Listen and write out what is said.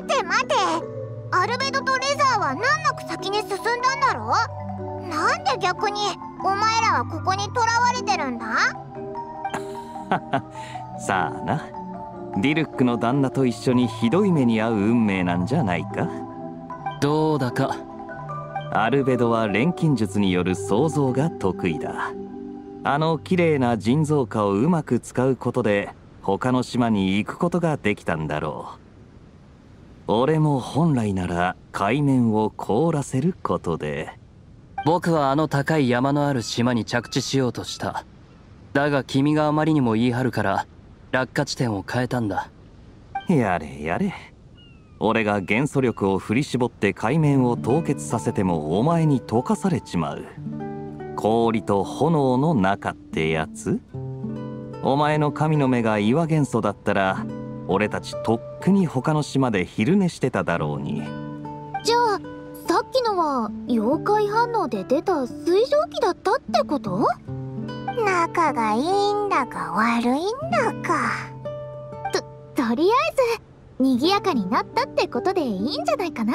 待て待て。アルベドとレザーは難なく先に進んだんだろなんで逆にお前らはここに囚われてるんだ？さあな。ディルックの旦那と一緒にひどい目に遭う運命なんじゃないか？どうだか。アルベドは錬金術による創造が得意だ。あの綺麗な人造花をうまく使うことで他の島に行くことができたんだろう俺も本来なら海面を凍らせることで。僕はあの高い山のある島に着地しようとした。だが君があまりにも言い張るから落下地点を変えたんだ。やれやれ。俺が元素力を振り絞って海面を凍結させてもお前に溶かされちまう。氷と炎の中ってやつ？お前の神の目が岩元素だったら俺たちとっくに他の島で昼寝してただろうに。じゃあさっきのは妖怪反応で出た水蒸気だったってこと？仲がいいんだか悪いんだか。ととりあえず賑やかになったってことでいいんじゃないかな？